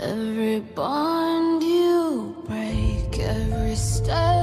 Every bond you break, every step.